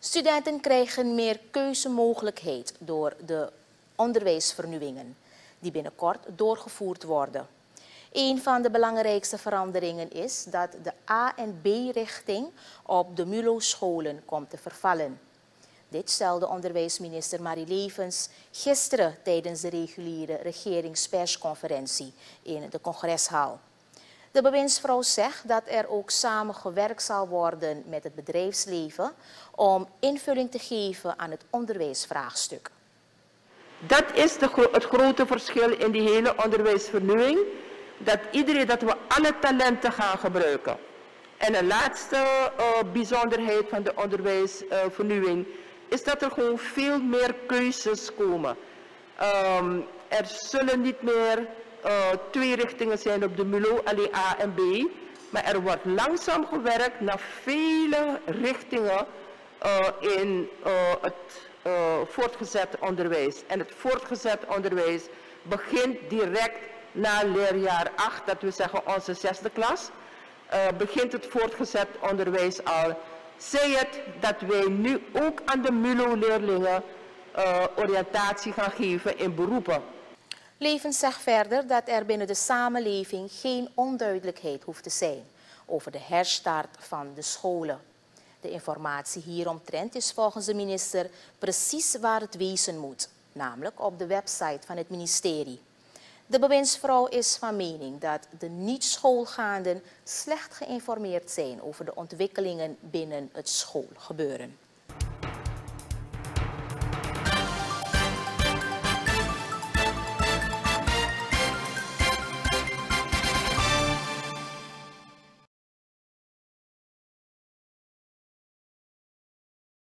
Studenten krijgen meer keuzemogelijkheid door de onderwijsvernieuwingen die binnenkort doorgevoerd worden. Een van de belangrijkste veranderingen is dat de A- en B-richting op de MULO-scholen komt te vervallen. Dit stelde onderwijsminister Marie Levens gisteren tijdens de reguliere regeringspersconferentie in de congreshal. De bewindsvrouw zegt dat er ook samengewerkt zal worden met het bedrijfsleven om invulling te geven aan het onderwijsvraagstuk. Dat is de, het grote verschil in die hele onderwijsvernieuwing. Dat iedereen, dat we alle talenten gaan gebruiken. En de laatste uh, bijzonderheid van de onderwijsvernieuwing is dat er gewoon veel meer keuzes komen. Um, er zullen niet meer twee richtingen zijn op de MULO, alleen A en B. Maar er wordt langzaam gewerkt naar vele richtingen uh, in uh, het voortgezet onderwijs. En het voortgezet onderwijs begint direct na leerjaar 8, dat we zeggen onze zesde klas. begint het voortgezet onderwijs al. Zij het dat wij nu ook aan de MULO-leerlingen oriëntatie gaan geven in beroepen. Levens zegt verder dat er binnen de samenleving geen onduidelijkheid hoeft te zijn over de herstart van de scholen. De informatie hieromtrent is volgens de minister precies waar het wezen moet, namelijk op de website van het ministerie. De bewindsvrouw is van mening dat de niet-schoolgaanden slecht geïnformeerd zijn over de ontwikkelingen binnen het schoolgebeuren.